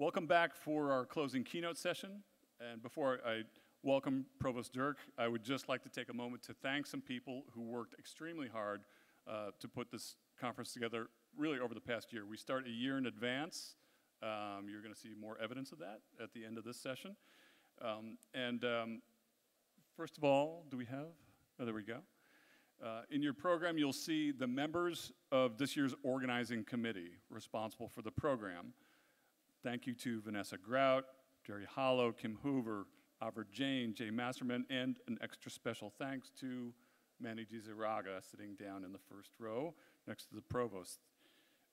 Welcome back for our closing keynote session. And before I welcome Provost Duerk, I would just like to take a moment to thank some people who worked extremely hard uh, to put this conference together really over the past year. We start a year in advance. Um, you're going to see more evidence of that at the end of this session. Um, and um, first of all, do we have? Oh, there we go. Uh, in your program, you'll see the members of this year's organizing committee responsible for the program. Thank you to Vanessa Grout, Jerry Hollow, Kim Hoover, Albert Jane, Jay Masterman, and an extra special thanks to Manny Diziraga sitting down in the first row next to the provost.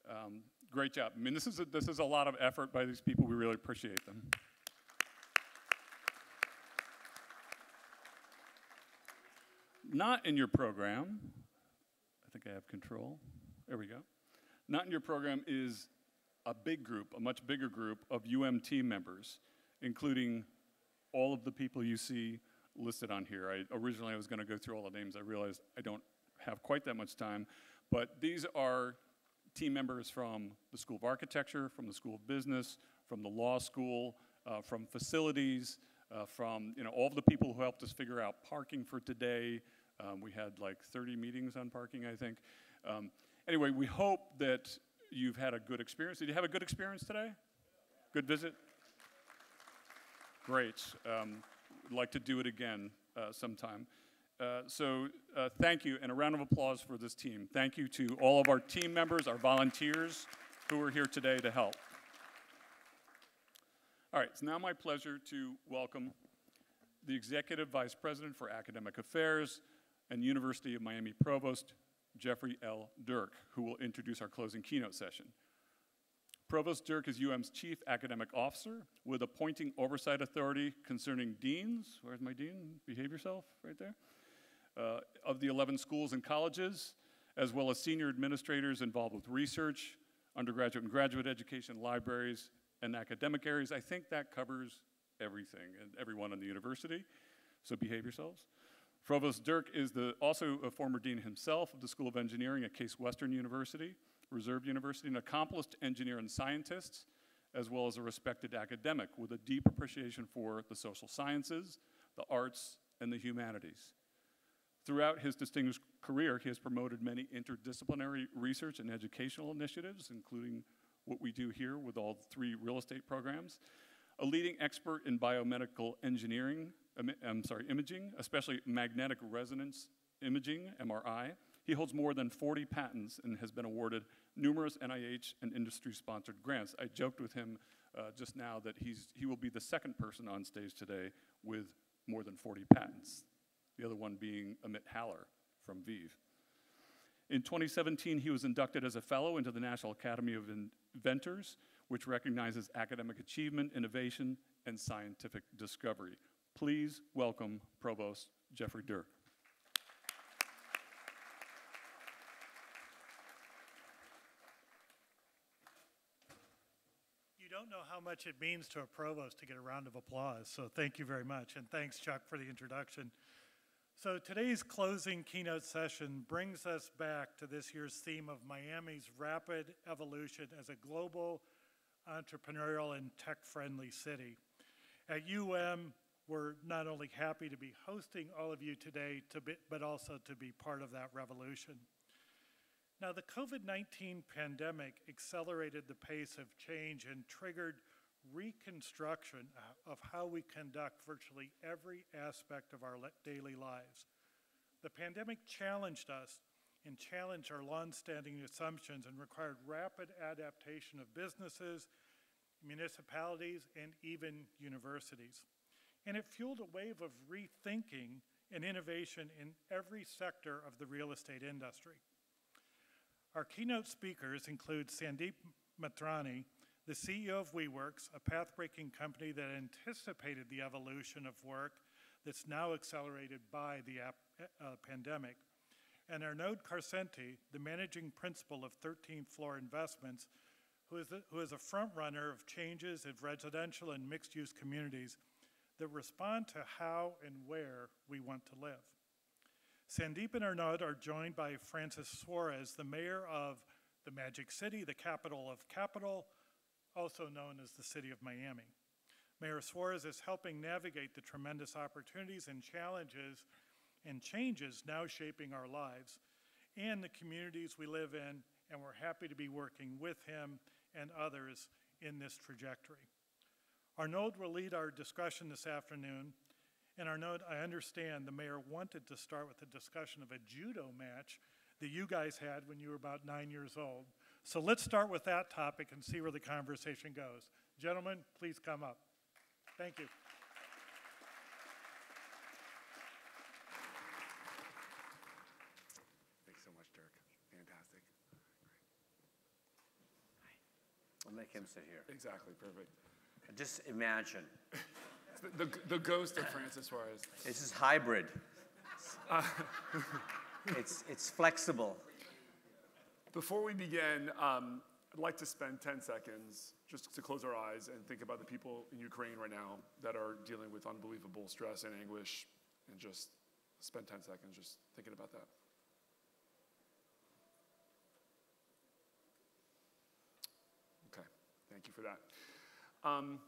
Um, great job. I mean, this is, a, this is a lot of effort by these people. We really appreciate them. Not in your program, I think I have control. There we go. Not in your program is a big group, a much bigger group of UMT members, including all of the people you see listed on here. I, originally, I was going to go through all the names. I realized I don't have quite that much time. But these are team members from the School of Architecture, from the School of Business, from the law school, uh, from facilities, uh, from you know all of the people who helped us figure out parking for today. Um, we had like 30 meetings on parking, I think. Um, anyway, we hope that you've had a good experience. Did you have a good experience today? Good visit? Great. Um, like to do it again uh, sometime. Uh, so uh, thank you, and a round of applause for this team. Thank you to all of our team members, our volunteers who are here today to help. All right, it's now my pleasure to welcome the Executive Vice President for Academic Affairs and University of Miami Provost, Jeffrey L. Duerk, who will introduce our closing keynote session. Provost Duerk is UM's Chief Academic Officer with appointing oversight authority concerning deans. Where's my dean? Behave yourself, right there uh, of the 11 schools and colleges, as well as senior administrators involved with research, undergraduate and graduate education, libraries, and academic areas. I think that covers everything and everyone in the university, so behave yourselves. Provost Duerk is the, also a former dean himself of the School of Engineering at Case Western University, Reserve University, an accomplished engineer and scientist, as well as a respected academic with a deep appreciation for the social sciences, the arts, and the humanities. Throughout his distinguished career, he has promoted many interdisciplinary research and educational initiatives, including what we do here with all three real estate programs. A leading expert in biomedical engineering, I'm sorry, imaging, especially magnetic resonance imaging, MRI. He holds more than 40 patents and has been awarded numerous NIH and industry-sponsored grants. I joked with him uh, just now that he's, he will be the second person on stage today with more than 40 patents the other one being Amit Haller from VIV. In 2017, he was inducted as a fellow into the National Academy of Inventors, which recognizes academic achievement, innovation, and scientific discovery. Please welcome Provost Jeffrey Duerk. You don't know how much it means to a provost to get a round of applause, so thank you very much. And thanks, Chuck, for the introduction. So today's closing keynote session brings us back to this year's theme of Miami's rapid evolution as a global entrepreneurial and tech-friendly city. At UM, we're not only happy to be hosting all of you today, to be, but also to be part of that revolution. Now, the COVID-19 pandemic accelerated the pace of change and triggered reconstruction uh, of how we conduct virtually every aspect of our daily lives. The pandemic challenged us and challenged our longstanding assumptions and required rapid adaptation of businesses, municipalities, and even universities. And it fueled a wave of rethinking and innovation in every sector of the real estate industry. Our keynote speakers include Sandeep Mathrani, the CEO of WeWorks, a path-breaking company that anticipated the evolution of work that's now accelerated by the uh, pandemic. And Arnaud Karsenti, the managing principal of 13th Floor Investments, who is, the, who is a front runner of changes in residential and mixed-use communities that respond to how and where we want to live. Sandeep and Arnaud are joined by Francis Suarez, the mayor of the Magic City, the capital of capital, also known as the City of Miami. Mayor Suarez is helping navigate the tremendous opportunities and challenges and changes now shaping our lives and the communities we live in, and we're happy to be working with him and others in this trajectory. Arnaud will lead our discussion this afternoon, and Arnaud, I understand the mayor wanted to start with a discussion of a judo match that you guys had when you were about nine years old. So let's start with that topic and see where the conversation goes. Gentlemen, please come up. Thank you. Thanks so much, Duerk. Fantastic. We'll make him sit here. Exactly, perfect. Just imagine, The, the, ghost of Francis Suarez. this is hybrid. It's, it's flexible. Before we begin, um, I'd like to spend 10 seconds just to close our eyes and think about the people in Ukraine right now that are dealing with unbelievable stress and anguish, and just spend 10 seconds just thinking about that. Okay, thank you for that. Um,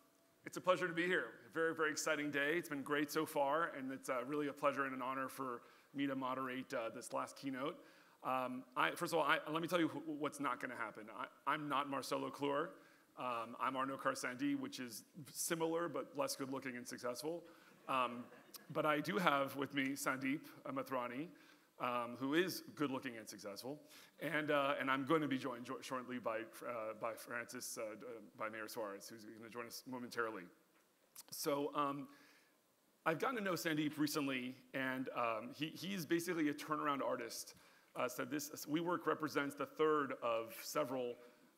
it's a pleasure to be here. A very, very exciting day. It's been great so far, and it's uh, really a pleasure and an honor for me to moderate uh, this last keynote. Um, I, first of all, I, let me tell you wh- what's not going to happen. I, I'm not Marcelo Claure. Um, I'm Arnaud Karsenti, which is similar but less good looking and successful. Um, but I do have with me Sandeep Mathrani, um, who is good looking and successful. And, uh, and I'm going to be joined jo- shortly by, uh, by Francis, uh, uh, by Mayor Suarez, who's going to join us momentarily. So um, I've gotten to know Sandeep recently, and um, he, he's basically a turnaround artist. Uh, said this WeWork represents the third of several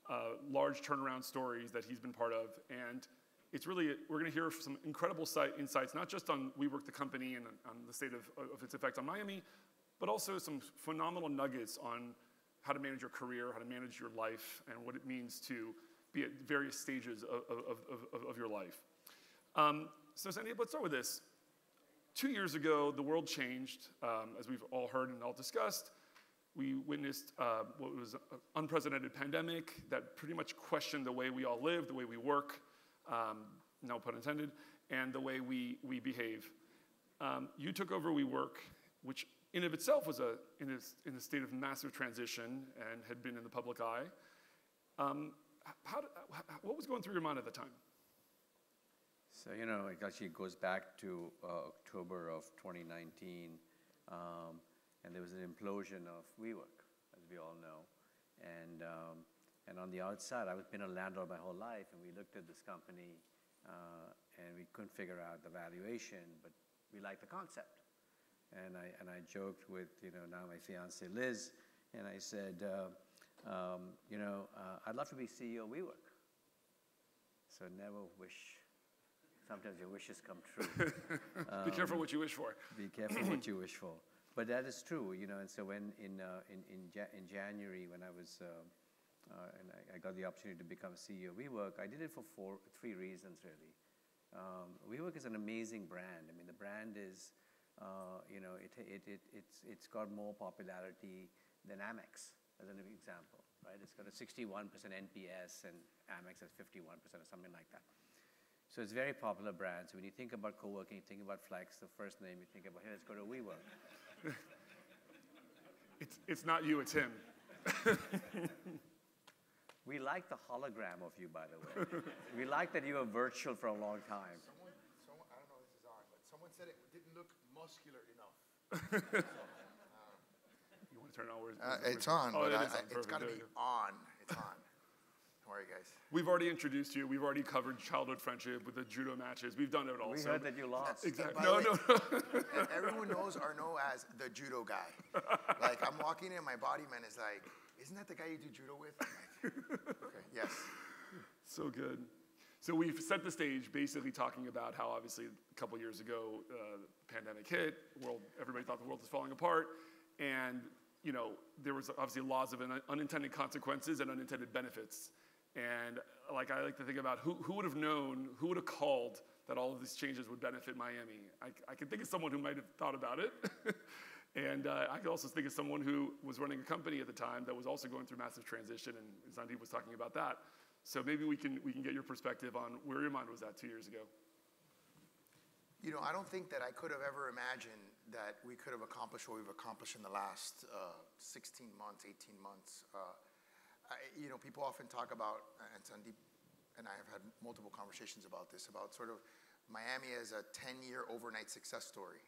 uh, large turnaround stories that he's been part of, and it's really we're going to hear some incredible insights, not just on WeWork the company and on the state of, of its effect on Miami, but also some phenomenal nuggets on how to manage your career, how to manage your life, and what it means to be at various stages of, of, of, of your life. Um, so, Sandeep, let's start with this. Two years ago, the world changed, um, as we've all heard and all discussed. We witnessed uh, what was an unprecedented pandemic that pretty much questioned the way we all live, the way we work, um, no pun intended, and the way we, we behave. Um, you took over WeWork, which in of itself was a, in, a, in a state of massive transition and had been in the public eye. Um, how, what was going through your mind at the time? So, you know, it actually goes back to uh, October of 2019, um, and there was an implosion of WeWork, as we all know. And, um, and on the outside, I've been a landlord my whole life, and we looked at this company uh, and we couldn't figure out the valuation, but we liked the concept. And I, and I joked with, you know, now my fiance Liz, and I said, uh, um, you know, uh, I'd love to be CEO of WeWork. So never wish. Sometimes your wishes come true. Be careful what you wish for. Be careful what you wish for. But that is true, you know. And so when in uh, in in, ja- in January, when I was uh, uh, and I, I got the opportunity to become CEO of WeWork, I did it for four three reasons really. Um, WeWork is an amazing brand. I mean, the brand is, Uh, you know, it, it, it, it's, it's got more popularity than Amex, as an example, right? It's got a 61% NPS and Amex has 51% or something like that. So it's a very popular brand. So when you think about co-working, you think about Flex, the first name you think about, hey, let's go to WeWork. It's, it's not you, it's him. We like the hologram of you, by the way. we like that you were virtual for a long time. Someone, someone, I don't know if this is on, but someone said it didn't look muscular enough. You want to turn it on? Where's, Uh, where's- it's on, Oh, but it I, on. I, it's Perfect. got to be on. It's on. Don't worry, guys. We've already introduced you. We've already covered childhood friendship with the judo matches. We've done it all. We so- heard that you lost. Exactly. No, the no, way- no. Everyone knows Arnaud as the judo guy. Like I'm walking in, my body man is like, "Isn't that the guy you do judo with?" I'm like, okay, yes. So good. So we've set the stage basically talking about how obviously a couple years ago uh, the pandemic hit, world everybody thought the world was falling apart, and you know there was obviously laws of un- unintended consequences and unintended benefits. And like I like to think about who, who would have known, who would have called that all of these changes would benefit Miami. I, I can think of someone who might have thought about it. and uh, I can also think of someone who was running a company at the time that was also going through massive transition, and Sandeep was talking about that. So maybe we can, we can get your perspective on where your mind was at two years ago. You know, I don't think that I could have ever imagined that we could have accomplished what we've accomplished in the last uh, 16 months, 18 months. Uh, I, you know, people often talk about, and Sandeep and I have had multiple conversations about this, about sort of Miami as a 10-year overnight success story.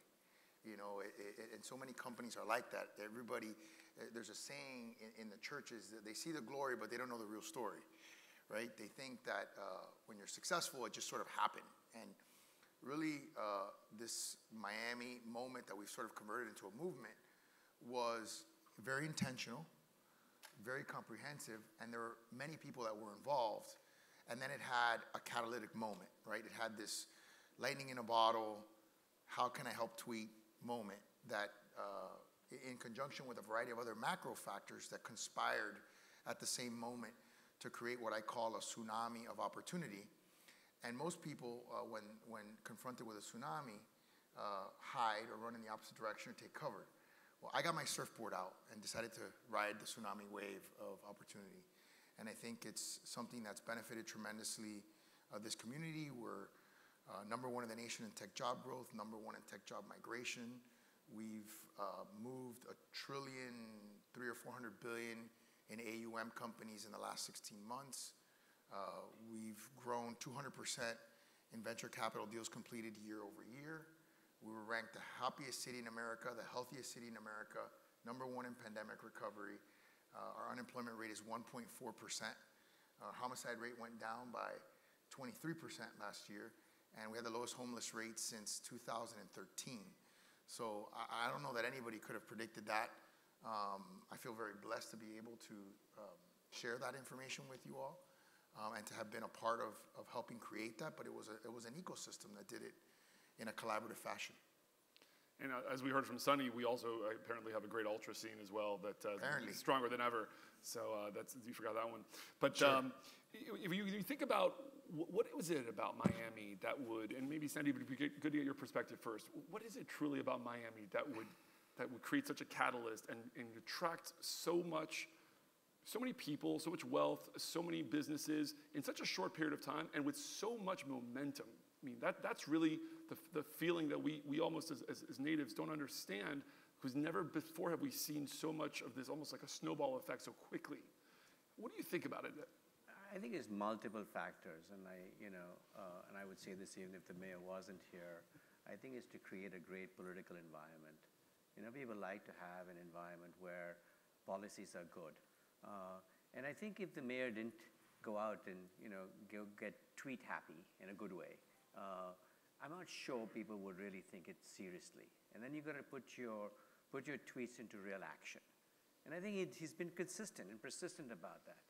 You know, it, it, and so many companies are like that. Everybody, uh, there's a saying in, in, the churches that they see the glory, but they don't know the real story, right? They think that uh, when you're successful, it just sort of happened. And really uh, this Miami moment that we've sort of converted into a movement was very intentional, very comprehensive, and there were many people that were involved. And then it had a catalytic moment, right? It had this lightning in a bottle, how can I help tweet moment that, uh, in conjunction with a variety of other macro factors that conspired at the same moment to create what I call a tsunami of opportunity and most people, uh, when, when confronted with a tsunami, uh, hide or run in the opposite direction or take cover. Well, I got my surfboard out and decided to ride the tsunami wave of opportunity. And I think it's something that's benefited tremendously uh, this community. We're uh, number one in the nation in tech job growth, number one in tech job migration. We've uh, moved a trillion, three or 400 billion in AUM companies in the last 16 months. Uh, we've grown 200% in venture capital deals completed year over year. We were ranked the happiest city in America, the healthiest city in America, number one in pandemic recovery. Uh, our unemployment rate is 1.4%. Our homicide rate went down by 23% last year, and we had the lowest homeless rate since 2013. So I, I don't know that anybody could have predicted that. Um, I feel very blessed to be able to um, share that information with you all um, and to have been a part of, of helping create that, but it was, a, it was an ecosystem that did it in a collaborative fashion. And uh, as we heard from Sunny, we also apparently have a great ultra scene as well that uh, is stronger than ever. So uh, that's you forgot that one. But sure. um, if you, you, think about what was it about Miami that would, and maybe Sandy, would be good to get your perspective first. What is it truly about Miami that would that would create such a catalyst and, and attract so much so many people, so much wealth, so many businesses in such a short period of time and with so much momentum. I mean, that, that's really the, the feeling that we, we almost as, as, as natives don't understand because never before have we seen so much of this almost like a snowball effect so quickly. What do you think about it? I think it's multiple factors, and I, you know, uh, and I would say this even if the mayor wasn't here. I think it's to create a great political environment. You know, people like to have an environment where policies are good, uh, and I think if the mayor didn't go out and you know go get tweet happy in a good way, uh, I'm not sure people would really think it seriously. And then you've got to put your put your tweets into real action. And I think it, he's been consistent and persistent about that.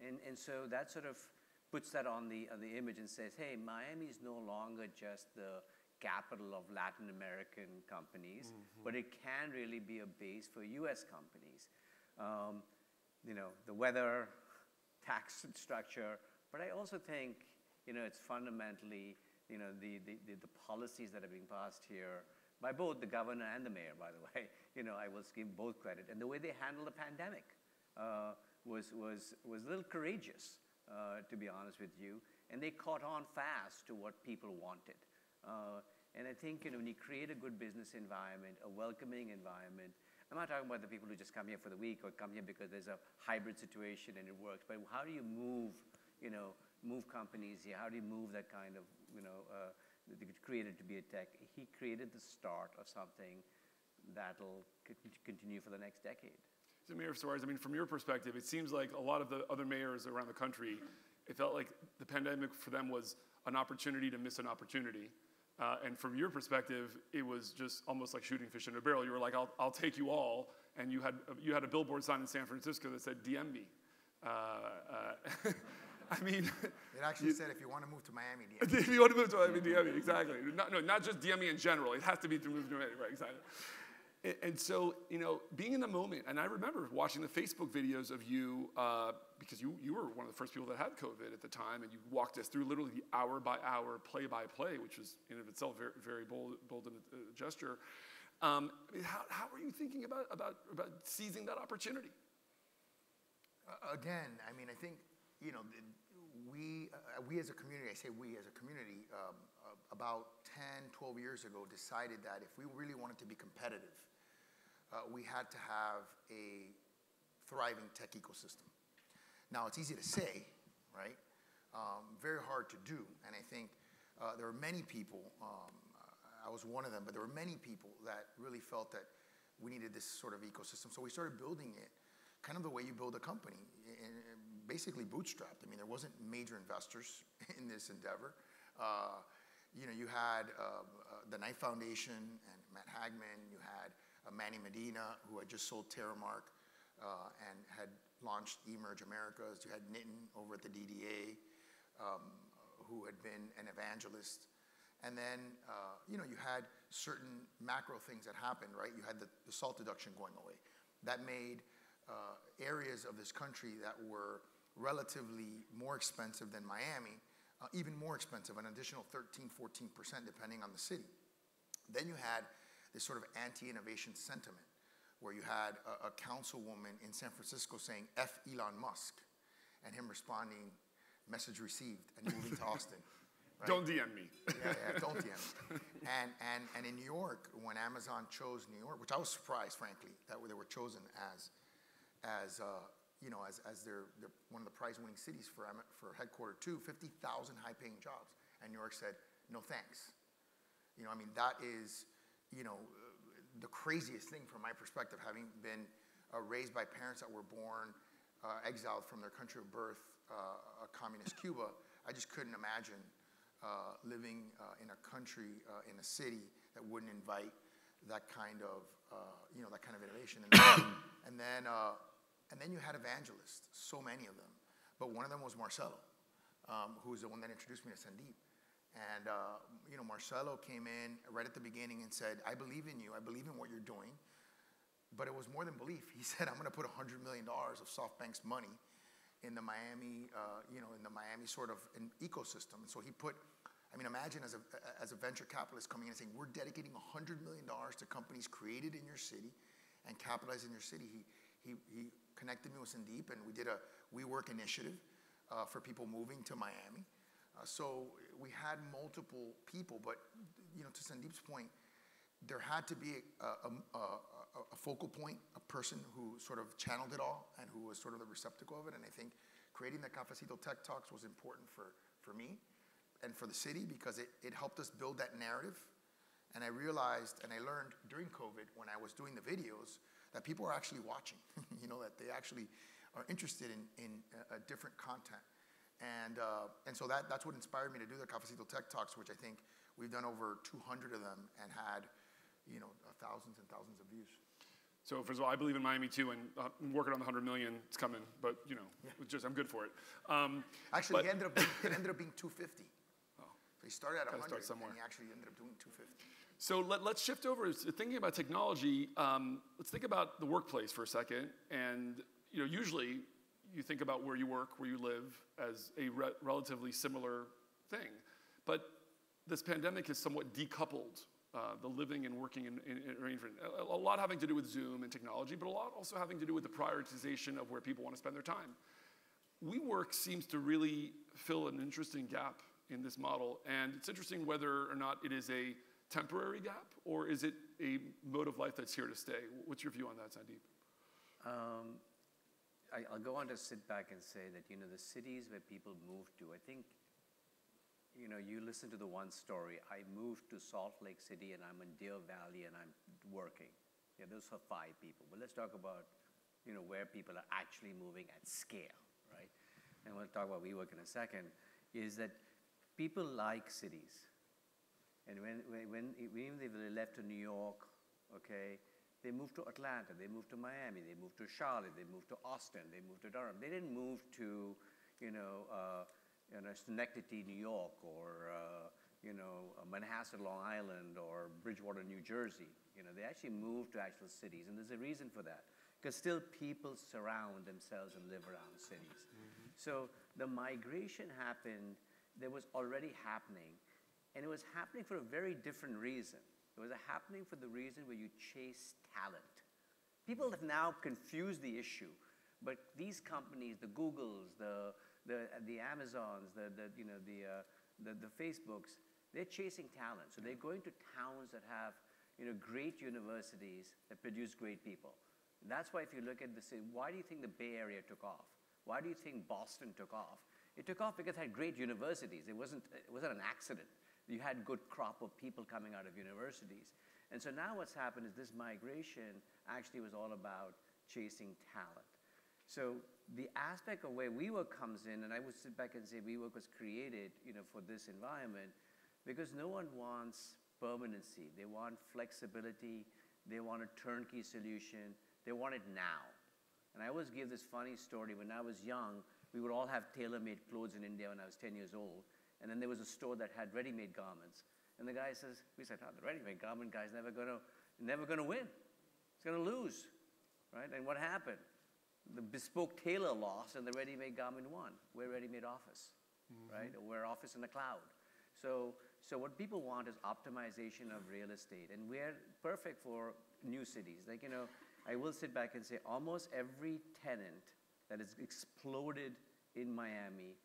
And and so that sort of puts that on the on the image and says, hey, Miami is no longer just the capital of Latin American companies, mm-hmm. but it can really be a base for U.S. companies. Um, you know, the weather, tax structure, but I also think, you know, it's fundamentally, you know, the, the, the, the policies that are being passed here by both the governor and the mayor, by the way. You know, I will give both credit. And the way they handled the pandemic uh, was, was, was a little courageous, uh, to be honest with you. And they caught on fast to what people wanted. Uh, and I think, you know, when you create a good business environment, a welcoming environment, I'm not talking about the people who just come here for the week or come here because there's a hybrid situation and it works, but how do you move, you know, move companies here? How do you move that kind of, you know, uh, created to be a tech? He created the start of something that'll continue for the next decade. So Mayor Suarez, I mean, from your perspective, it seems like a lot of the other mayors around the country, it felt like the pandemic for them was an opportunity to miss an opportunity. Uh, and from your perspective, it was just almost like shooting fish in a barrel. You were like, I'll, I'll take you all. And you had, you had a billboard sign in San Francisco that said, DM me. Uh, uh, I mean, it actually you, said if you want to move to Miami, DM me. if you want to move to Miami, DM me. Exactly. Not, no, not just DM me in general. It has to be to move to Miami. Right, exactly. And so, you know, being in the moment, and I remember watching the Facebook videos of you, uh, because you, you were one of the first people that had COVID at the time, and you walked us through literally the hour by hour, play by play, which was in of itself very, very bold, bold in a, gesture. Um, I mean, how, how were you thinking about, about, about seizing that opportunity? Again, I mean, I think, you know, we, uh, we as a community, I say we as a community, um, about 10, 12 years ago, decided that if we really wanted to be competitive, uh, we had to have a thriving tech ecosystem. Now, it's easy to say, right? Um, very hard to do. And I think uh, there are many people, um, I was one of them, but there were many people that really felt that we needed this sort of ecosystem. So we started building it kind of the way you build a company, and basically bootstrapped. I mean, there wasn't major investors in this endeavor. Uh, you know, you had uh, uh, the Knight Foundation and Matt Haggman. You had uh, Manny Medina, who had just sold Terremark uh, and had launched Emerge Americas. You had Nitin over at the DDA, um, who had been an evangelist. And then, uh, you know, you had certain macro things that happened, right? You had the, the salt deduction going away. That made uh, areas of this country that were relatively more expensive than Miami, uh, even more expensive, an additional 13, 14% depending on the city. Then you had this sort of anti-innovation sentiment where you had a, a councilwoman in San Francisco saying, F Elon Musk, and him responding, message received, and moving to Austin. Right? Don't DM me. yeah, yeah, don't DM me. And, and, and in New York, when Amazon chose New York, which I was surprised, frankly, that they were chosen as, as uh, you know, as, as their, their, one of the prize-winning cities for, for headquarter two, 50,000 high-paying jobs. And New York said, no thanks. You know, I mean, that is, you know, the craziest thing from my perspective, having been uh, raised by parents that were born uh, exiled from their country of birth, uh, communist Cuba. I just couldn't imagine uh, living uh, in a country, uh, in a city that wouldn't invite that kind of, you know, that kind of innovation. And then, and then, and then you had evangelists, so many of them. But one of them was Marcelo, um, who was the one that introduced me to Sandeep. And, uh, you know, Marcelo came in right at the beginning and said, I believe in you. I believe in what you're doing. But it was more than belief. He said, I'm going to put $100 million of SoftBank's money in the Miami, uh, you know, in the Miami sort of ecosystem. So he put, I mean, imagine as a, as a venture capitalist coming in and saying, we're dedicating $100 million to companies created in your city and capitalized in your city. He, he, he connected me with Sandeep and we did a WeWork initiative uh, for people moving to Miami. Uh, so we had multiple people, but, you know, to Sandeep's point, there had to be a, a, a, a, focal point, a person who sort of channeled it all and who was sort of the receptacle of it. And I think creating the Cafecito Tech Talks was important for, for me and for the city because it, it helped us build that narrative. And I realized and I learned during COVID when I was doing the videos that people are actually watching, you know, that they actually are interested in, in different content. And, uh, and so that, that's what inspired me to do the Cafecito Tech Talks, which I think we've done over 200 of them and had, you know, thousands and thousands of views. So first of all, I believe in Miami too, and uh, I'm working on the 100 million. It's coming, but you know, yeah. just I'm good for it. Um, actually, he ended up being, it ended up being 250. Oh, so he started at 100, and he actually ended up doing 250. So let, us shift over to thinking about technology. Um, let's think about the workplace for a second. And you know, usually you think about where you work, where you live, as a re relatively similar thing. But this pandemic has somewhat decoupled uh, the living and working in, in, in arrangement. A, a, lot having to do with Zoom and technology, but a lot also having to do with the prioritization of where people want to spend their time. WeWork seems to really fill an interesting gap in this model, and it's interesting whether or not it is a temporary gap or is it a mode of life that's here to stay. What's your view on that, Sandeep? Um, I, will go on to sit back and say that, you know, the cities where people move to, I think you know, you listen to the one story. I moved to Salt Lake City and I'm in Deer Valley and I'm working. Yeah, those are five people. But let's talk about, you know, where people are actually moving at scale, right? And we'll talk about WeWork in a second, is that people like cities. And when, when, when even if they left to New York, okay, they moved to Atlanta, they moved to Miami, they moved to Charlotte, they moved to Austin, they moved to Durham. They didn't move to, you know, uh, you know, Schenectady, New York, or uh, you know, Manhasset, Long Island, or Bridgewater, New Jersey. You know, they actually moved to actual cities, and there's a reason for that. Because still people surround themselves and live around cities. Mm-hmm. So the migration happened, that was already happening, and it was happening for a very different reason. It was happening for the reason where you chase talent. People have now confused the issue, but these companies, the Googles, the the, the Amazons, the, the, you know, the, uh, the, the Facebooks, they're chasing talent. So they're going to towns that have, you know, great universities that produce great people. That's why if you look at the city, why do you think the Bay Area took off? Why do you think Boston took off? It took off because it had great universities. It wasn't, it wasn't an accident. You had good crop of people coming out of universities. And so now what's happened is this migration actually was all about chasing talent. So the aspect of where WeWork comes in, and I would sit back and say WeWork was created, you know, for this environment, because no one wants permanency. They want flexibility. They want a turnkey solution. They want it now. And I always give this funny story. When I was young, we would all have tailor-made clothes in India when I was 10 years old. And then there was a store that had ready-made garments. And the guy says, we said, oh, the ready-made garment guy's never gonna, never gonna win. He's gonna lose, right? And what happened? The bespoke tailor lost and the ready-made garment won. We're ready-made office, mm-hmm. right? We're office in the cloud. So, so what people want is optimization of real estate. And we're perfect for new cities. Like, you know, I will sit back and say almost every tenant that has exploded in Miami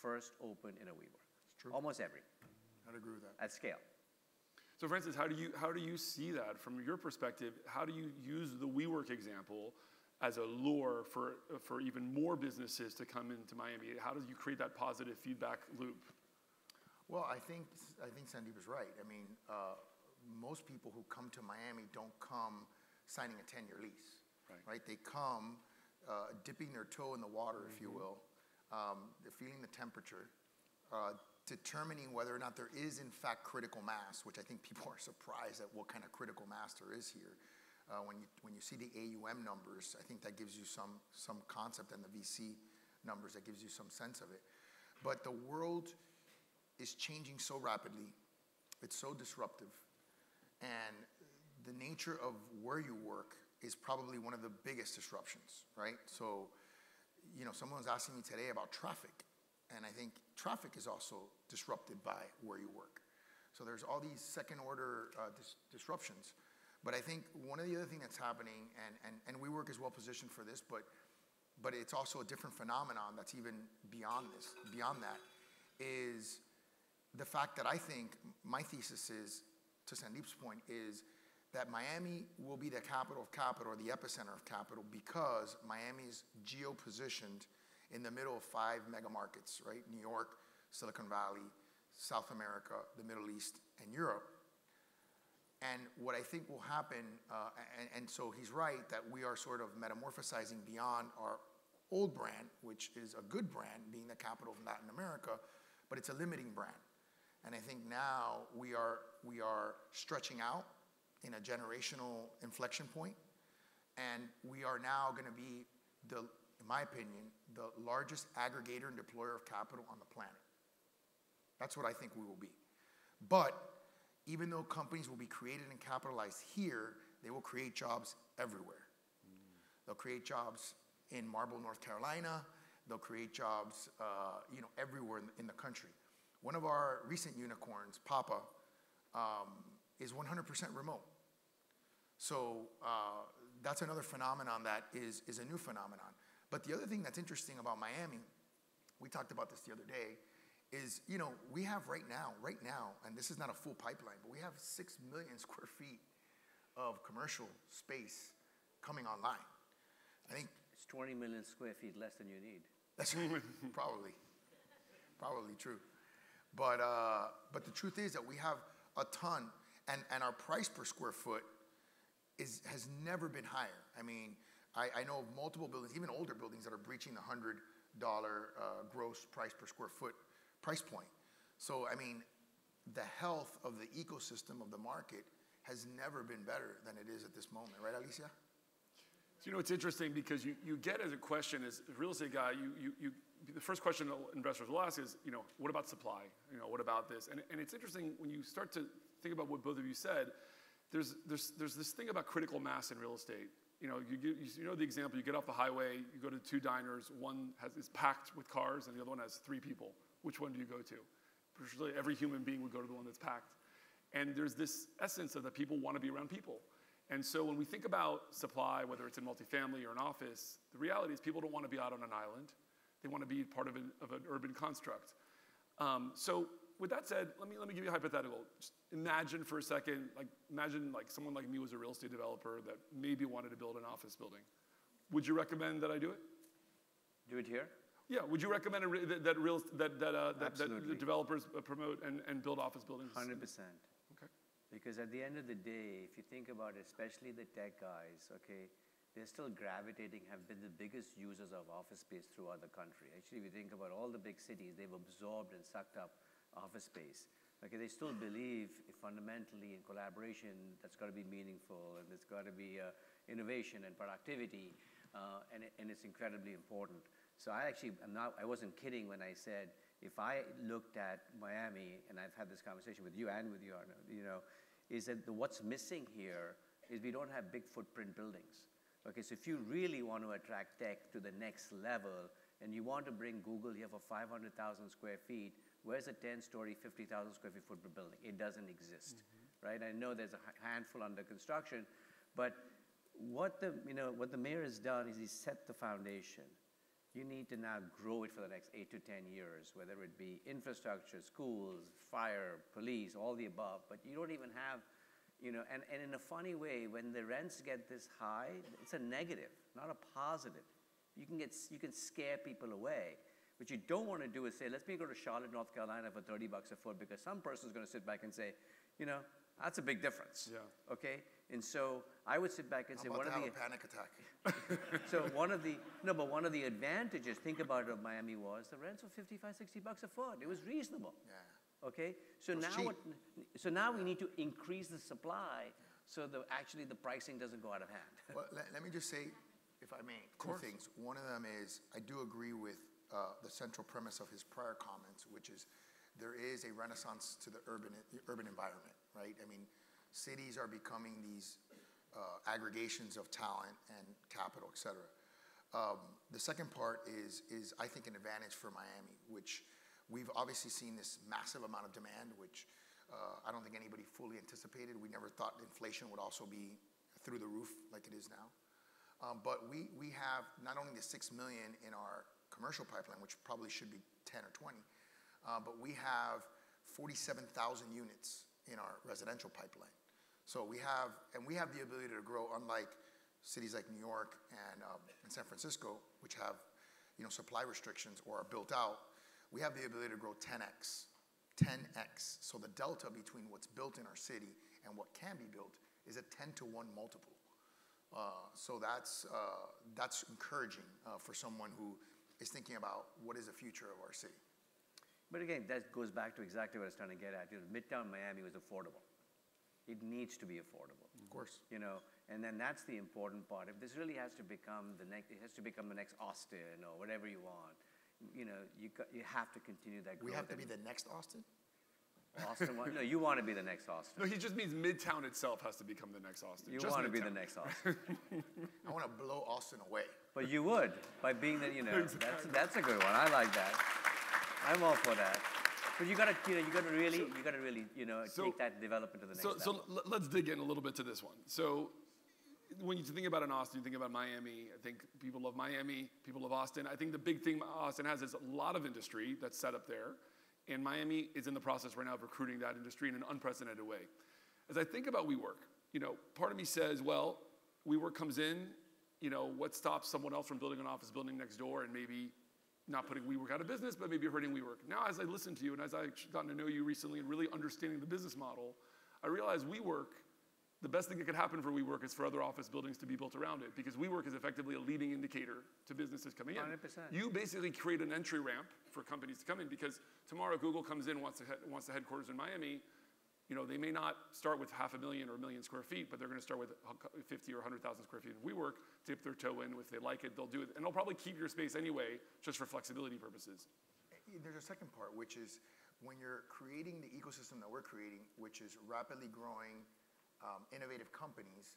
first opened in a WeWork. It's true. Almost every, I'd agree with that. at scale. So, for instance, how do you how do you see that from your perspective? How do you use the WeWork example as a lure for for even more businesses to come into Miami? How do you create that positive feedback loop? Well, I think, I think Sandeep is right. I mean, uh, most people who come to Miami don't come signing a 10-year lease, Right. right? They come uh, dipping their toe in the water, if you will. Um, They're feeling the temperature, uh, determining whether or not there is in fact critical mass, which I think people are surprised at what kind of critical mass there is here. Uh, When you, when you see the AUM numbers, I think that gives you some, some concept, and the VC numbers, that gives you some sense of it. But the world is changing so rapidly, it's so disruptive, and the nature of where you work is probably one of the biggest disruptions, right? So, you know, someone was asking me today about traffic, and I think traffic is also disrupted by where you work. So there's all these second order uh, dis- disruptions. But I think one of the other thing that's happening, and, and, and WeWork is well positioned for this, but, but it's also a different phenomenon that's even beyond this, beyond that, is the fact that I think my thesis is, to Sandeep's point, is that Miami will be the capital of capital or the epicenter of capital because Miami's geo-positioned in the middle of five mega markets, right? New York, Silicon Valley, South America, the Middle East, and Europe. And what I think will happen, uh, and, and so he's right that we are sort of metamorphosizing beyond our old brand, which is a good brand, being the capital of Latin America, but it's a limiting brand. And I think now we are, we are stretching out in a generational inflection point, and we are now going to be the, in my opinion, the largest aggregator and deployer of capital on the planet. That's what I think we will be. But even though companies will be created and capitalized here, they will create jobs everywhere. They'll create jobs in Marble, North Carolina. They'll create jobs, uh, you know, everywhere in, in the country. One of our recent unicorns, Papa, um, is 100% remote. So uh, that's another phenomenon that is, is a new phenomenon. But the other thing that's interesting about Miami, we talked about this the other day, is, you know, we have right now, right now, and this is not a full pipeline, but we have 6 million square feet of commercial space coming online. I think It's 20 million square feet less than you need. that's probably, probably true. But, uh, but the truth is that we have a ton, and, and our price per square foot is, has never been higher. I mean, I, I know of multiple buildings, even older buildings, that are breaching the $100 uh, gross price per square foot price point. So, I mean, the health of the ecosystem of the market has never been better than it is at this moment, right, Alicia? So, you know, it's interesting because you, you get as a question as a real estate guy, you, you, you, the first question investors will ask is, you know, what about supply? You know, what about this? And, and it's interesting when you start to think about what both of you said, there's, there's, there's this thing about critical mass in real estate. You know, you, you know the example, you get off the highway, you go to two diners, one has, is packed with cars and the other one has three people. Which one do you go to? Usually every human being would go to the one that's packed. And there's this essence of that people want to be around people. And so when we think about supply, whether it's in multifamily or an office, the reality is people don't want to be out on an island. They want to be part of an, of an urban construct. Um, so with that said, let me, let me give you a hypothetical. Just imagine for a second, like imagine like someone like me was a real estate developer that maybe wanted to build an office building. Would you recommend that I do it? Do it here? Yeah, would you recommend a that, that real that that, uh, that, that the developers uh, promote and, and build office buildings? Hundred percent. Okay. Because at the end of the day, if you think about it, especially the tech guys, okay, they're still gravitating, have been the biggest users of office space throughout the country. Actually, if you think about all the big cities, they've absorbed and sucked up office space. Okay, they still believe fundamentally in collaboration that's got to be meaningful and there's got to be uh, innovation and productivity, uh, and, it, and it's incredibly important. So I actually, I'm not, I wasn't kidding when I said if I looked at Miami, and I've had this conversation with you and with you, Arnav, you know, is that the, what's missing here is we don't have big footprint buildings. Okay, so if you really want to attract tech to the next level and you want to bring Google here for 500,000 square feet, where's a 10 story, 50,000 square feet footprint building? It doesn't exist, mm-hmm. right? I know there's a handful under construction, but what the, you know, what the mayor has done is he's set the foundation. You need to now grow it for the next eight to 10 years, whether it be infrastructure, schools, fire, police, all the above. But you don't even have, you know, and, and in a funny way, when the rents get this high, it's a negative, not a positive. You can, get, you can scare people away. What you don't want to do is say, let's me go to Charlotte, North Carolina for 30 bucks a foot, because some person's going to sit back and say, you know, that's a big difference. Yeah. Okay? And so I would sit back and say, I'm about one to of have the. a panic attack. So one of the, no, but one of the advantages, think about it, of Miami was the rents were 55, 60 bucks a foot. It was reasonable. Yeah. Okay? So now what, so now we need to increase the supply so the, actually the pricing doesn't go out of hand. Well, let, let me just say, if I may, two things. One of them is, I do agree with uh, the central premise of his prior comments, which is there is a renaissance to the urban, urban environment, right? I mean, cities are becoming these uh, aggregations of talent and capital, et cetera. Um, the second part is, is I think an advantage for Miami, which we've obviously seen this massive amount of demand, which uh, I don't think anybody fully anticipated. We never thought inflation would also be through the roof like it is now. Um, but we, we have not only the six million in our commercial pipeline, which probably should be 10 or 20, uh, but we have 47,000 units in our residential pipeline. So we have, and we have the ability to grow, unlike cities like New York and, um, San Francisco, which have, you know, supply restrictions or are built out. We have the ability to grow 10x, 10x. So the delta between what's built in our city and what can be built is a 10 to 1 multiple. Uh, so that's, uh, that's encouraging for someone who is thinking about what is the future of our city. But again, that goes back to exactly what I was trying to get at. You know, Midtown Miami was affordable. It needs to be affordable. Of course. You know, and then that's the important part. If this really has to become the next, it has to become the next Austin or whatever you want. You know, you got, you have to continue that. We growth have to be the next Austin? Austin. wa- No, you want to be the next Austin. No, he just means Midtown itself has to become the next Austin. You Just want to be the next Austin. I want to blow Austin away. But you would by being the, you know, that's that's a good one. I like that. I'm all for that. But you gotta, you know, you gotta really, you gotta really, you know, So- take that development to the next So, level. so let's dig in a little bit to this one. So, when you think about an Austin, you think about Miami. I think people love Miami, people love Austin. I think the big thing Austin has is a lot of industry that's set up there, and Miami is in the process right now of recruiting that industry in an unprecedented way. As I think about WeWork, you know, part of me says, well, WeWork comes in, you know, what stops someone else from building an office building next door and maybe not putting WeWork out of business, but maybe hurting WeWork. Now, as I listen to you and as I've gotten to know you recently and really understanding the business model, I realize WeWork, the best thing that could happen for WeWork is for other office buildings to be built around it because WeWork is effectively a leading indicator to businesses coming in. 100%. You basically create an entry ramp for companies to come in because tomorrow Google comes in, wants, to wants the headquarters in Miami. You know, they may not start with half a million or a million square feet, but they're going to start with 50 or 100,000 square feet of WeWork, dip their toe in. If they like it, they'll do it. And they'll probably keep your space anyway, just for flexibility purposes. Eh, There's a second part, which is when you're creating the ecosystem that we're creating, which is rapidly growing um, innovative companies,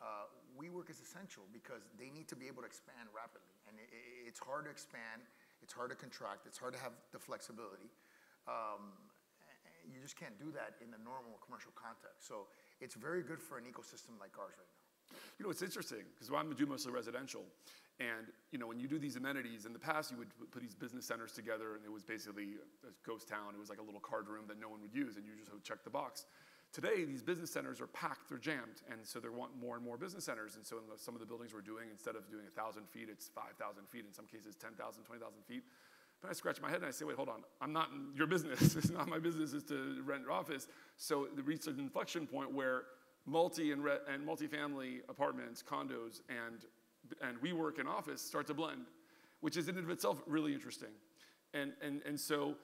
uh, WeWork is essential because they need to be able to expand rapidly. And i i- it's hard to expand, it's hard to contract, it's hard to have the flexibility. Um, you just can't do that in the normal commercial context. So it's very good for an ecosystem like ours right now. You know, it's interesting because I'm do mostly residential. And, you know, when you do these amenities, in the past you would put these business centers together and it was basically a ghost town. It was like a little card room that no one would use and you just would check the box. Today, these business centers are packed, they're jammed, and so they want more and more business centers. And so in some of the buildings we're doing, instead of doing 1,000 feet, it's 5,000 feet, in some cases 10,000, 20,000 feet. But I scratch my head and I say, wait, hold on. I'm not in your business. it's not my business is to rent your office. So it reached an inflection point where multi and, re- and multifamily apartments, condos, and, and WeWork in office start to blend, which is in and of itself really interesting. And, and, and so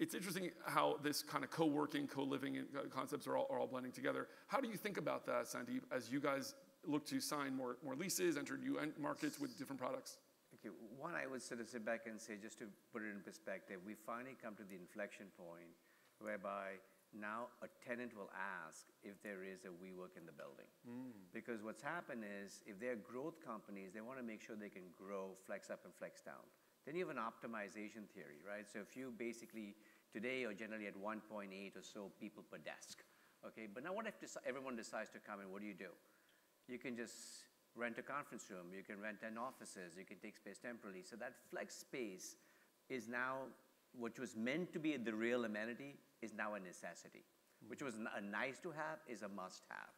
it's interesting how this kind of co-working, co-living uh, concepts are all, are all blending together. How do you think about that, Sandeep, as you guys look to sign more, more leases, enter new markets with different products? Okay, one, I would sort of sit back and say, just to put it in perspective, we finally come to the inflection point whereby now a tenant will ask if there is a WeWork in the building. Mm. Because what's happened is, if they're growth companies, they want to make sure they can grow, flex up, and flex down. Then you have an optimization theory, right? So if you basically today are generally at 1.8 or so people per desk, okay? But now what if everyone decides to come in, what do you do? You can just rent a conference room, you can rent 10 offices, you can take space temporarily. So that flex space is now, which was meant to be the real amenity, is now a necessity. Mm-hmm. Which was a nice to have is a must have,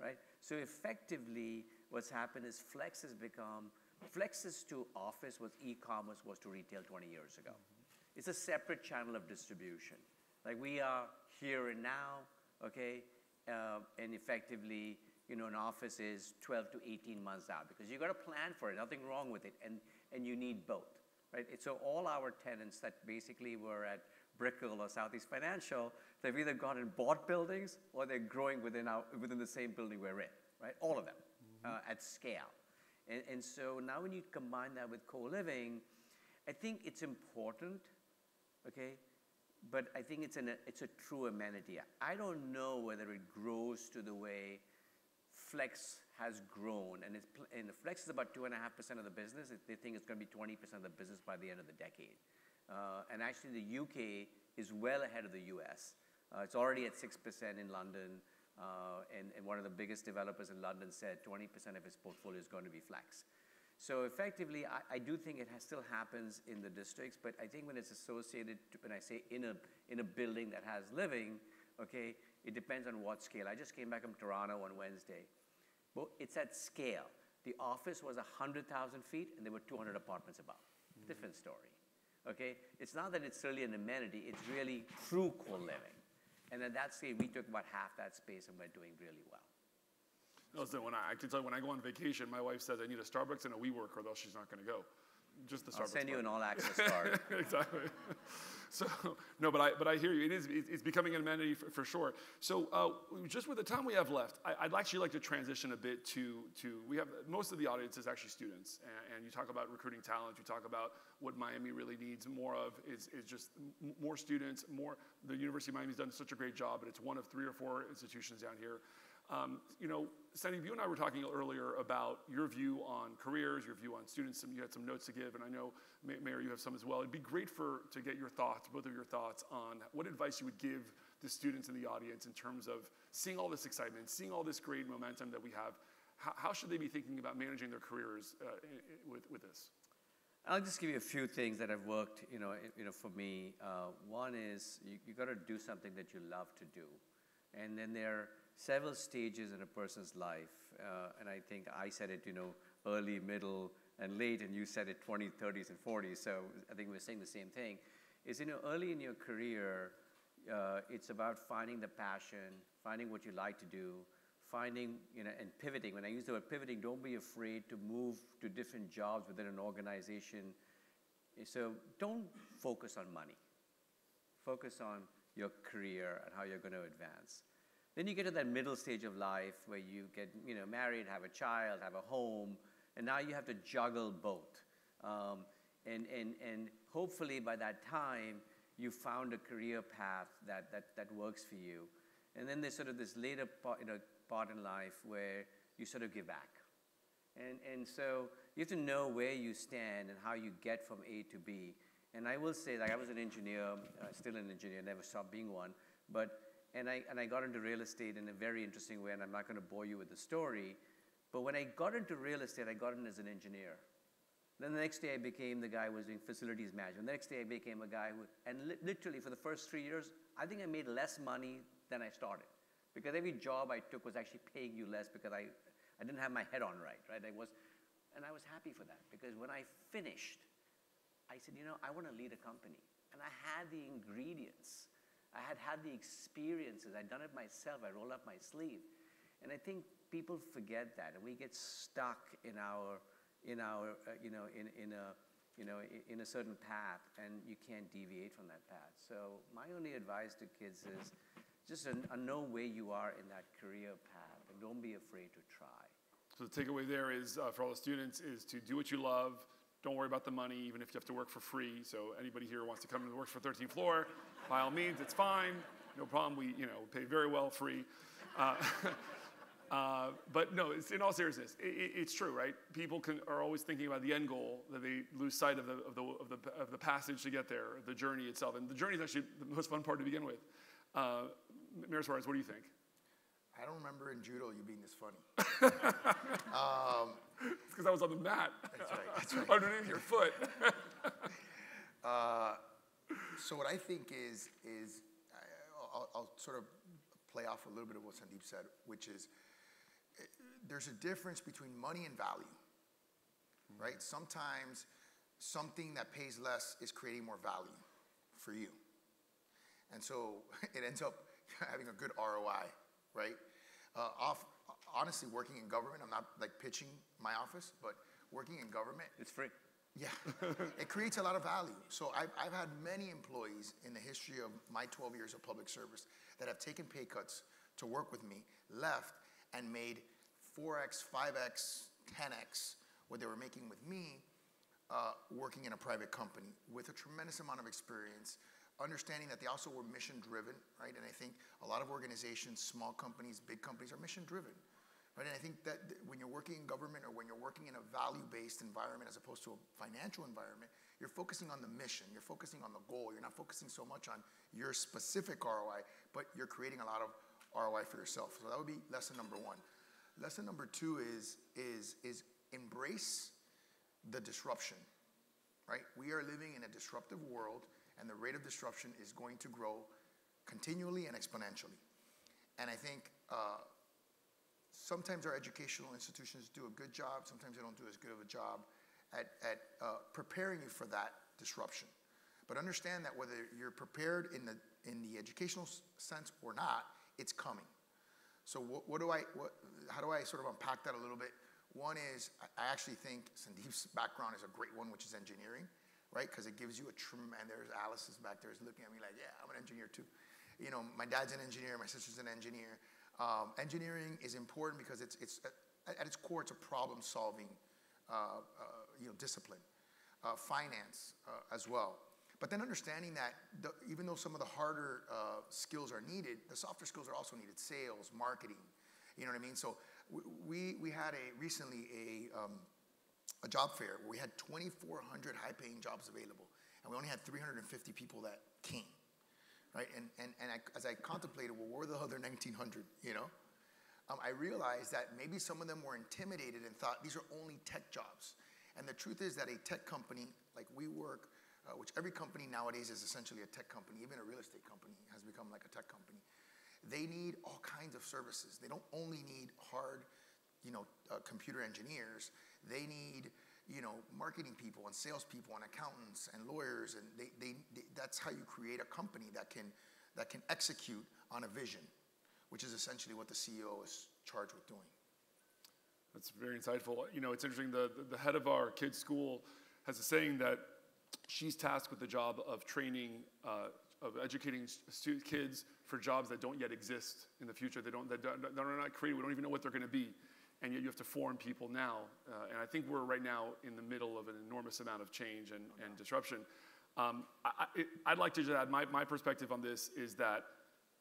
right? So effectively, what's happened is flex has become Flexes to office was e-commerce was to retail 20 years ago. Mm-hmm. It's a separate channel of distribution. Like we are here and now, okay, uh, and effectively, you know, an office is 12 to 18 months out because you've got to plan for it. Nothing wrong with it, and and you need both, right? So all our tenants that basically were at Brickell or Southeast Financial, they've either gone and bought buildings or they're growing within our within the same building we're in, right? All of them mm-hmm. uh, at scale. And, and so now when you combine that with co-living, I think it's important, okay? But I think it's, an, it's a true amenity. I don't know whether it grows to the way Flex has grown. And, Flex is about 2.5% of the business. They think it's going to be 20% of the business by the end of the decade. Uh, and actually, the UK is well ahead of the US. Uh, it's already at 6% in London. Uh, and, one of the biggest developers in London said 20% of his portfolio is going to be flex. So effectively, I, do think it still happens in the districts, but I think when it's associated, to, when I say in a, in a building that has living, okay, it depends on what scale. I just came back from Toronto on Wednesday. Well, it's at scale. The office was 100,000 feet and there were 200 apartments above. Mm-hmm. Different story. Okay? It's not that it's really an amenity, it's really true co-living. And then that scale, we took about half that space and we're doing really well. Listen, when I, I can tell you, when I go on vacation, my wife says I need a Starbucks and a WeWork or else she's not going to go. Just the Starbucks. I'll send you part. an all-access card. exactly. So no, but I but I hear you. It is it's becoming an amenity for, for sure. So uh, just with the time we have left, I, would actually like to transition a bit to to we have most of the audience is actually students, and, and, you talk about recruiting talent. You talk about what Miami really needs more of is is just more students. More the University of Miami's done such a great job, but it's one of three or four institutions down here um, you know, Sandeep, you and I were talking earlier about your view on careers, your view on students, you had some notes to give, and I know, Mayor, you have some as well. It'd be great for to get your thoughts, both of your thoughts, on what advice you would give the students in the audience in terms of seeing all this excitement, seeing all this great momentum that we have. How, how should they be thinking about managing their careers uh, with, with this? I'll just give you a few things that have worked, you know, you know, for me. Uh, one is you, you got to do something that you love to do, and then there several stages in a person's life, uh, and I think I said it, you know, early, middle, and late, and you said it 20s, 30s, and 40s. So I think we're saying the same thing. Is you know, early in your career, uh, it's about finding the passion, finding what you like to do, finding, you know, and pivoting. When I use the word pivoting, don't be afraid to move to different jobs within an organization. So don't focus on money. Focus on your career and how you're going to advance. Then you get to that middle stage of life where you get you know, married, have a child, have a home, and now you have to juggle both. Um, and, and, and hopefully by that time, you found a career path that, that, that works for you. And then there's sort of this later part, you know, part in life where you sort of give back. And, and so you have to know where you stand and how you get from A to B. And I will say, like I was an engineer, uh, still an engineer, never stopped being one, but and I, and I got into real estate in a very interesting way, and I'm not going to bore you with the story. But when I got into real estate, I got in as an engineer. Then the next day I became the guy who was doing facilities management. The next day I became a guy who, and li- literally for the first three years, I think I made less money than I started. Because every job I took was actually paying you less because I, I didn't have my head on right, right? I was, and I was happy for that because when I finished, I said, you know, I want to lead a company. And I had the ingredients. I had had the experiences. I'd done it myself. I rolled up my sleeve. And I think people forget that, and we get stuck in our, in our, uh, you know, in, in a, you know, i- in a certain path, and you can't deviate from that path. So my only advice to kids is just uh, know where you are in that career path, and don't be afraid to try. So the takeaway there is uh, for all the students is to do what you love. Don't worry about the money, even if you have to work for free. So anybody here wants to come and work for 13th floor, by all means, it's fine. No problem. We, you know, pay very well free. Uh, uh, but no, it's, in all seriousness, i i it's true, right? People can, are always thinking about the end goal, that they lose sight of the, of, the, of, the, of the passage to get there, the journey itself. And the journey is actually the most fun part to begin with. Uh, Mayor Suarez, what do you think? I don't remember in judo you being this funny. It's because I was on the mat. That's right, that's right. Underneath your foot. So what I think is, is I- I'll, I'll sort of play off a little bit of what Sandeep said, which is eh, there's a difference between money and value, right? Sometimes something that pays less is creating more value for you. And so it ends up having a good ROI, right? Uh, off, honestly, working in government, I'm not like pitching my office, but working in government, It's free. Yeah, it creates a lot of value. So I've, I've had many employees in the history of my 12 years of public service that have taken pay cuts to work with me, left, and made 4x, 5x, 10x what they were making with me uh, working in a private company with a tremendous amount of experience, understanding that they also were mission driven, right? And I think a lot of organizations, small companies, big companies, are mission driven. Right, and I think that when you're working in government or when you're working in a value-based environment as opposed to a financial environment, you're focusing on the mission, you're focusing on the goal. You're not focusing so much on your specific ROI, but you're creating a lot of ROI for yourself. So that would be lesson number one. Lesson number two is is is embrace the disruption. Right? We are living in a disruptive world, and the rate of disruption is going to grow continually and exponentially. And I think. Uh, sometimes our educational institutions do a good job, sometimes they don't do as good of a job at, at uh, preparing you for that disruption. But understand that whether you're prepared in the, in the educational sense or not, it's coming. So what, what do I, what, how do I sort of unpack that a little bit? One is, I actually think Sandeep's background is a great one, which is engineering, right? Because it gives you a trim, and there's Alice is back there is looking at me like, yeah, I'm an engineer too. You know, my dad's an engineer, my sister's an engineer. Um, engineering is important because it's, it's at, at its core, it's a problem-solving, uh, uh, you know, discipline. Uh, finance uh, as well. But then understanding that the, even though some of the harder uh, skills are needed, the softer skills are also needed: sales, marketing. You know what I mean? So we we had a recently a um, a job fair where we had 2,400 high-paying jobs available, and we only had 350 people that came, right? And and and I, as I contemplated, well, where were the other 1,900? You know, um, I realized that maybe some of them were intimidated and thought these are only tech jobs. And the truth is that a tech company like WeWork, uh, which every company nowadays is essentially a tech company, even a real estate company has become like a tech company. They need all kinds of services. They don't only need hard, you know, uh, computer engineers. They need, you know, marketing people and salespeople and accountants and lawyers, and they, they, they, that's how you create a company that can, that can execute on a vision, which is essentially what the CEO is charged with doing. That's very insightful. You know, it's interesting. The, the head of our kids' school has a saying that she's tasked with the job of training, uh, of educating kids for jobs that don't yet exist in the future. They don't, that don't, that are not created. We don't even know what they're going to be. And yet you have to form people now. Uh, and I think we're right now in the middle of an enormous amount of change and, and disruption. Um, I, I, I'd like to just add my, my perspective on this is that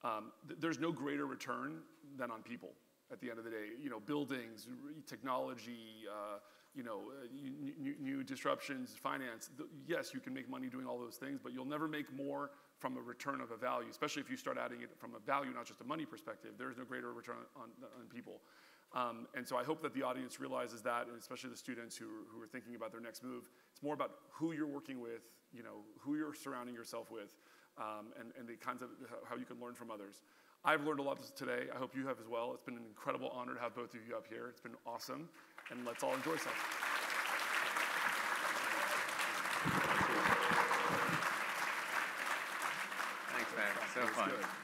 um, th- there's no greater return than on people at the end of the day. You know, buildings, technology, uh, you know, uh, new, new, disruptions, finance. Yes, you can make money doing all those things, but you'll never make more from a return of a value, especially if you start adding it from a value, not just a money perspective. There's no greater return on, on people. Um, and so I hope that the audience realizes that, and especially the students who, are- who are thinking about their next move. It's more about who you're working with, you know, who you're surrounding yourself with, um, and, and the kinds of how you can learn from others. I've learned a lot today. I hope you have as well. It's been an incredible honor to have both of you up here. It's been awesome, and let's all enjoy stuff. Thanks, man. So fun. good.